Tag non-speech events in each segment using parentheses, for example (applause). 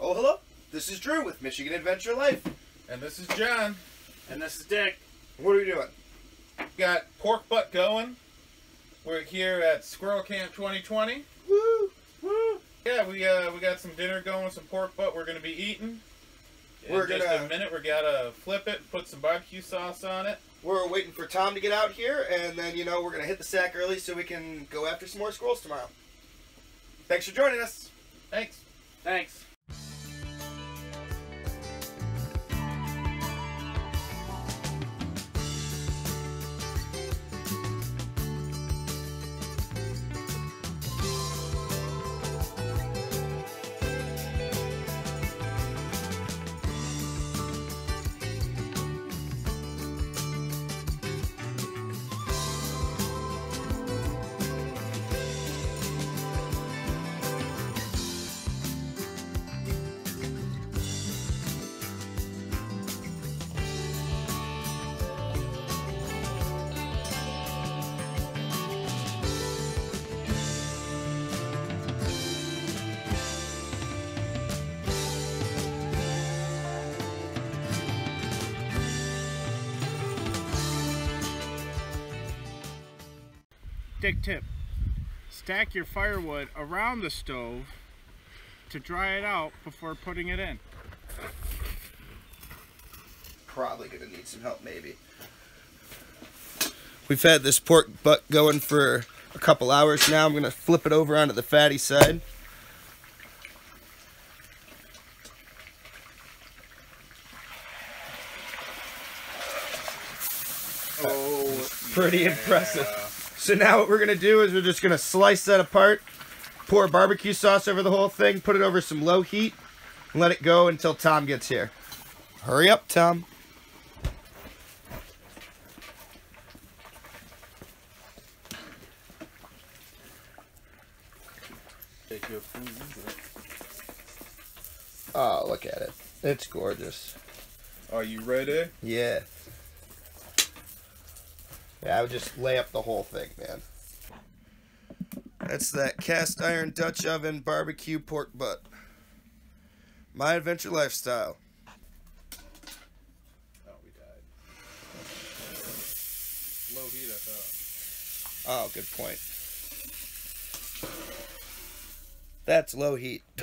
Oh, hello. This is Drew with Michigan Adventure Life. And this is Jon. And this is Dick. What are we doing? Got pork butt going. We're here at Squirrel Camp 2020. Woo! Woo! Yeah, we uh we got some dinner going, some pork butt we're gonna be eating. In We're just gonna- a minute, we're gonna flip it, put some barbecue sauce on it. We're waiting for Tom to get out here, and then, you know, we're going to hit the sack early so we can go after some more squirrels tomorrow. Thanks for joining us. Thanks. Thanks. Dick tip. Stack your firewood around the stove to dry it out before putting it in. Probably going to need some help, maybe. We've had this pork butt going for a couple hours now. I'm going to flip it over onto the fatty side. Oh, Pretty impressive. So now what we're gonna do is we're just gonna slice that apart, pour barbecue sauce over the whole thing, put it over some low heat, and let it go until Tom gets here. Hurry up, Tom. Take your food. Oh, look at it. It's gorgeous. Are you ready? Yeah. Yeah, I would just lay up the whole thing, man. That's that cast iron Dutch oven barbecue pork butt. My adventure lifestyle. Oh, we died. Low heat, I thought. Oh, good point. That's low heat. (laughs)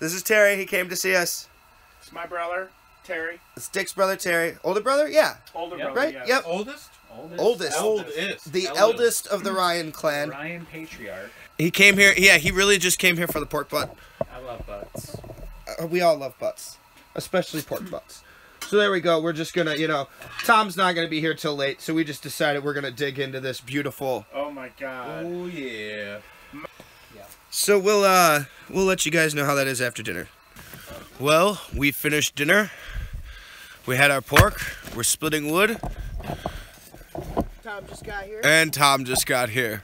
this is Terry. He came to see us. It's my brother, Terry. It's Dick's brother, Terry. Older brother? Yeah. Older Yep. brother. Right? yes. Yep. Oldest? Oldest. Oldest. Oldest. The Eldest. eldest of the Ryan clan. Ryan Patriarch. He came here. Yeah, he really just came here for the pork butt. I love butts. Uh, we all love butts, especially pork butts. So there we go. We're just gonna, you know, Tom's not gonna be here till late, so we just decided we're gonna dig into this beautiful. Oh my god. Oh, yeah. yeah. So we'll uh we'll let you guys know how that is after dinner. Well, we finished dinner. We had our pork. We're splitting wood, Tom just got here. and Tom just got here.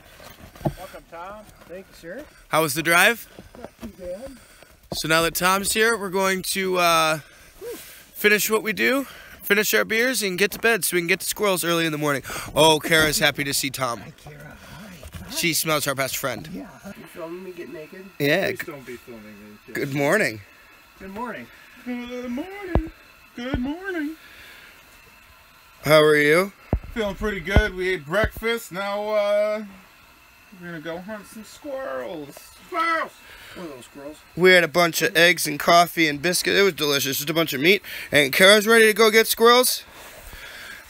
Welcome, Tom. Thank you, sir. How was the drive? Not too bad. So now that Tom's here, we're going to uh, finish what we do, finish our beers, and get to bed so we can get to squirrels early in the morning. Oh, Kara's happy to see Tom. Hi, Kara, hi. She smells our best friend. Yeah. You filming me get naked? Yeah. Please don't be filming me. Good morning. Good morning. Good morning. Good morning. How are you? Feeling pretty good. We ate breakfast. Now, uh, we're gonna go hunt some squirrels. Squirrels! One of those squirrels. We had a bunch of eggs and coffee and biscuit. It was delicious. Just a bunch of meat. And Kara's ready to go get squirrels.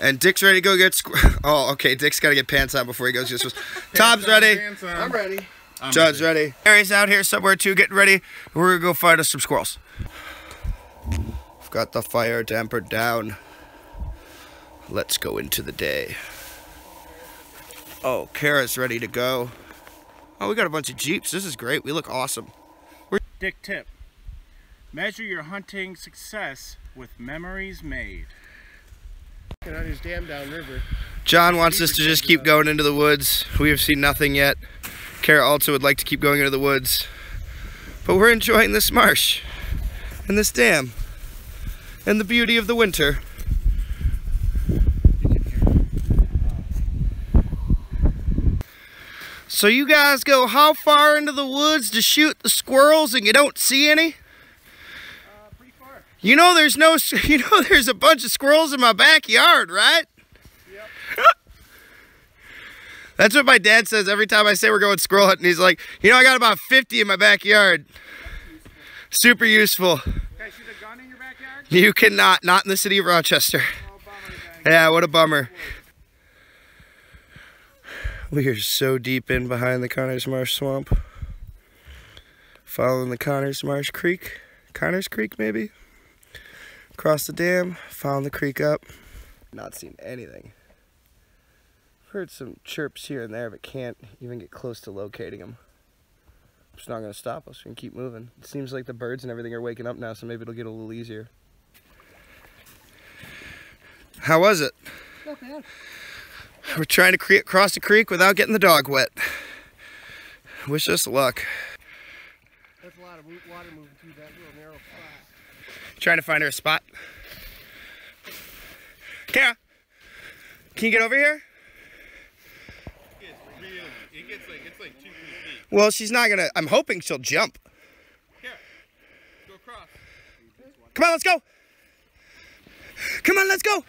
And Dick's ready to go get squirrels. (laughs) Oh, okay. Dick's got to get pants on before he goes get squirrels. (laughs) Tom's ready. Pants on. I'm ready. I'm Jon's ready. Harry's out here somewhere too, getting ready. We're gonna go find us some squirrels. We've got the fire dampered down. Let's go into the day. Oh, Kara's ready to go. Oh, we got a bunch of Jeeps. This is great. We look awesome. We're Dick tip. Measure your hunting success with memories made. Get on his dam downriver. John wants us to just keep going into the woods. We have seen nothing yet. Kara also would like to keep going into the woods. But we're enjoying this marsh and this dam and the beauty of the winter. So you guys go how far into the woods to shoot the squirrels and you don't see any? Uh, pretty far. You know there's no (laughs) you know there's a bunch of squirrels in my backyard, right? Yep. That's what my dad says every time I say we're going squirrel hunting. He's like, you know, I got about 50 in my backyard. Super useful. Can I shoot a gun in your backyard? You cannot, not in the city of Rochester. Yeah, what a bummer. We are so deep in behind the Connors Marsh Swamp. Following the Connors Marsh Creek. Connors Creek, maybe? Across the dam, following the creek up. Not seen anything. Heard some chirps here and there, but can't even get close to locating them. It's not going to stop us. We can keep moving. It seems like the birds and everything are waking up now, so maybe it'll get a little easier. How was it? Not bad. We're trying to cre- cross the creek without getting the dog wet. Wish us luck. That's a lot of mo- water moving through that little narrow spot. Trying to find her a spot. Kara, can you get over here? It's really, it gets like, it's like two, three feet. Well, she's not gonna. I'm hoping she'll jump. Here, go across. Come on, let's go. Come on, let's go.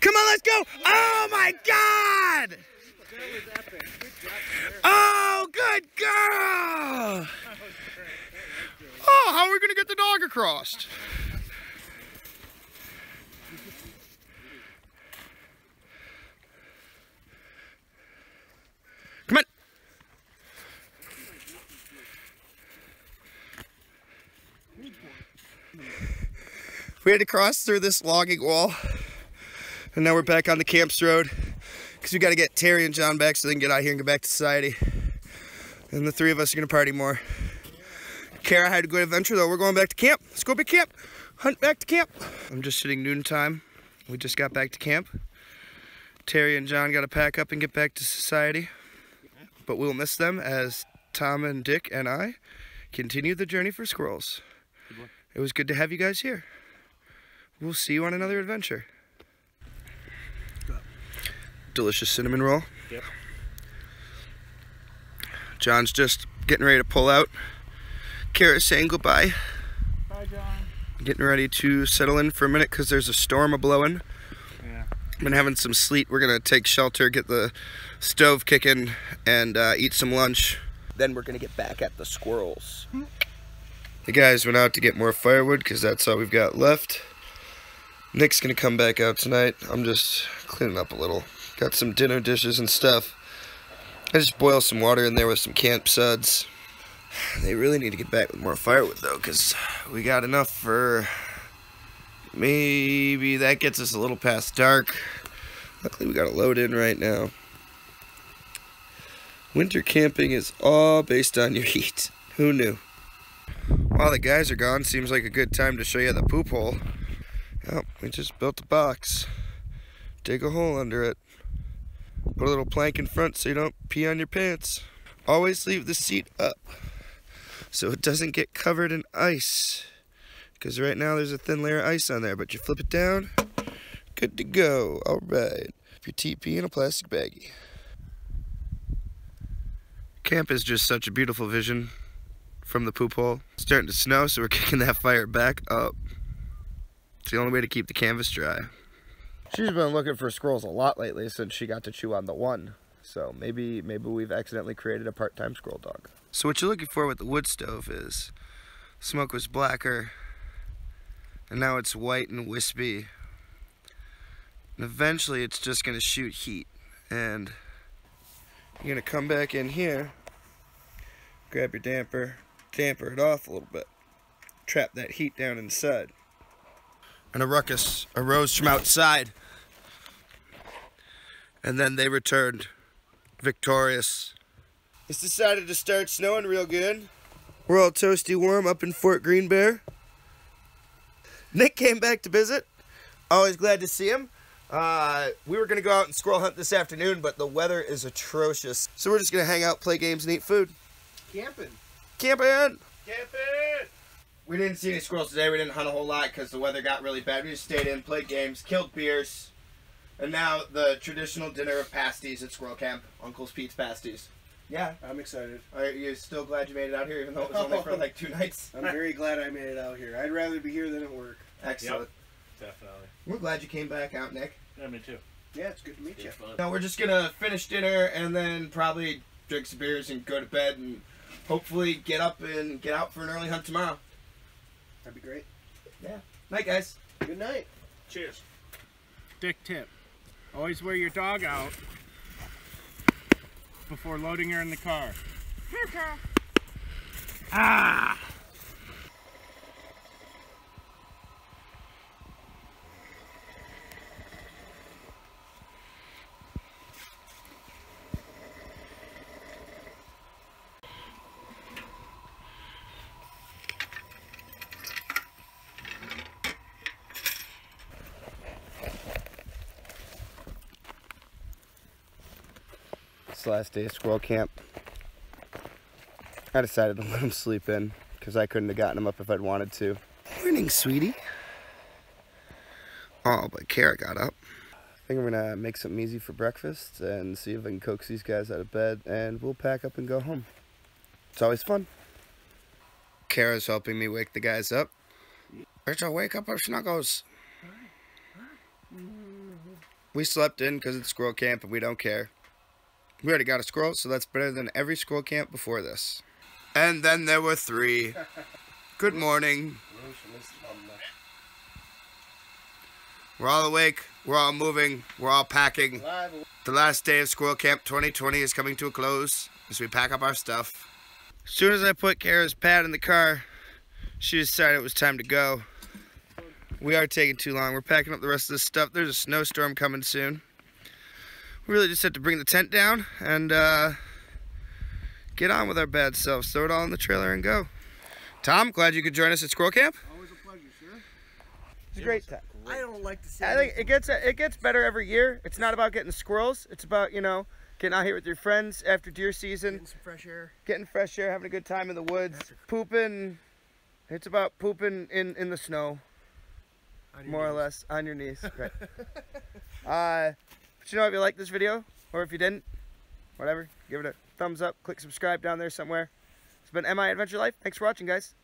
Come on, let's go. Oh my God! Oh, good girl. Oh, how are we gonna get the dog across? We had to cross through this logging wall. And now we're back on the camps road. Because we got to get Terry and Jon back so they can get out here and get back to society. And the three of us are going to party more. Kara had a good adventure though. We're going back to camp. Let's go back to camp. Hunt back to camp. I'm just sitting noontime. We just got back to camp. Terry and Jon got to pack up and get back to society. But we'll miss them as Tom and Dick and I continue the journey for squirrels. It was good to have you guys here. We'll see you on another adventure. Delicious cinnamon roll. Yep. Jon's just getting ready to pull out. Kara's saying goodbye. Bye, Jon. Getting ready to settle in for a minute because there's a storm a blowing. Yeah. Been having some sleet. We're gonna take shelter, get the stove kicking, and uh, eat some lunch. Then we're gonna get back at the squirrels. The guys went out to get more firewood because that's all we've got left. Nick's gonna come back out tonight. I'm just cleaning up a little. Got some dinner dishes and stuff. I just boiled some water in there with some camp suds. They really need to get back with more firewood though, because we got enough for maybe that gets us a little past dark. Luckily, we got a load in right now. Winter camping is all based on your (laughs) heat. Who knew? While the guys are gone, seems like a good time to show you the poop hole. Yep, we just built a box. Dig a hole under it. Put a little plank in front so you don't pee on your pants. Always leave the seat up so it doesn't get covered in ice. Because right now there's a thin layer of ice on there, but you flip it down, good to go. All right. Your TP in a plastic baggie. Camp is just such a beautiful vision from the poop hole. It's starting to snow, so we're (laughs) kicking that fire back up. It's the only way to keep the canvas dry. She's been looking for squirrels a lot lately since she got to chew on the one. So maybe maybe we've accidentally created a part-time squirrel dog. So what you're looking for with the wood stove is smoke was blacker and now it's white and wispy. And eventually it's just gonna shoot heat and you're gonna come back in here, grab your damper, damper it off a little bit, trap that heat down inside. And a ruckus arose from outside. And then they returned victorious. It's decided to start snowing real good. We're all toasty warm up in Fort Green Bear. Nick came back to visit. Always glad to see him. Uh, we were going to go out and squirrel hunt this afternoon, but the weather is atrocious. So we're just going to hang out, play games, and eat food. Camping. Camping! Camping! We didn't see any squirrels today. We didn't hunt a whole lot because the weather got really bad. We just stayed in, played games, killed beers. And now the traditional dinner of pasties at Squirrel Camp. Uncle's Pete's Pasties. Yeah. I'm excited. Are you still glad you made it out here, even though it was only for like two (laughs) nights? I'm very glad I made it out here. I'd rather be here than at work. Excellent. Definitely. We're glad you came back out, Nick. Yeah, me too. Yeah, it's good to meet you. It's fun. No, we're just gonna finish dinner and then probably drink some beers and go to bed and hopefully get up and get out for an early hunt tomorrow. That'd be great. Yeah. Night, guys. Good night. Cheers. Dick tip. Always wear your dog out before loading her in the car. Ah! It's the last day of squirrel camp. I decided to (laughs) let him sleep in because I couldn't have gotten him up if I'd wanted to. Morning, sweetie. Oh, but Kara got up. I think I'm gonna make something easy for breakfast and see if I can coax these guys out of bed and we'll pack up and go home. It's always fun. Kara's helping me wake the guys up. Rachel, wake up our snuggles. We slept in because it's squirrel camp and we don't care. We already got a squirrel, so that's better than every squirrel camp before this. And then there were three. Good morning. We're all awake. We're all moving. We're all packing. The last day of Squirrel Camp 2020 is coming to a close as we pack up our stuff. As soon as I put Kara's pad in the car, she decided it was time to go. We are taking too long. We're packing up the rest of this stuff. There's a snowstorm coming soon. We really just have to bring the tent down and uh, get on with our bad selves. Throw it all in the trailer and go. Tom, glad you could join us at Squirrel Camp. Always a pleasure, sir. It's a great time. I don't like to say. I think it gets it gets better every year. It's not about getting squirrels. It's about you know getting out here with your friends after deer season, Getting some fresh air. getting fresh air, having a good time in the woods, pooping. It's about pooping in in the snow, on your more or less, on your knees. (laughs) Right. uh, but you know if you liked this video or if you didn't, whatever, give it a thumbs up, click subscribe down there somewhere. It's been MI Adventure Life. Thanks for watching, guys.